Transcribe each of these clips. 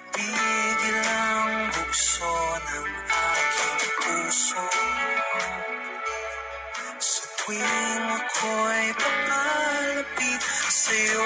Mapigil ang bukso ng aking puso. Sa tuwing ako'y papalapit sa'yo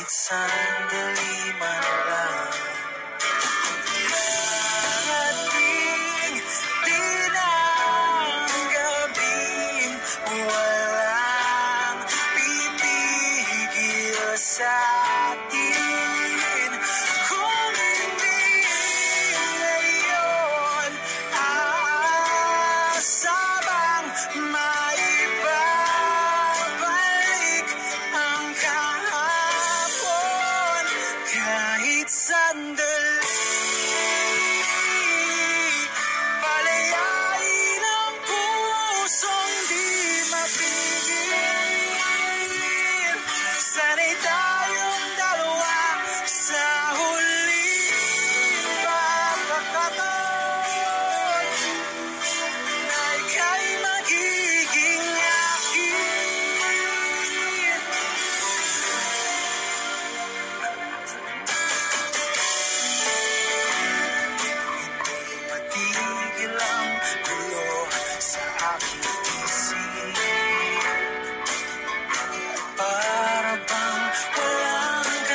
It's underlie my love. kahit sandali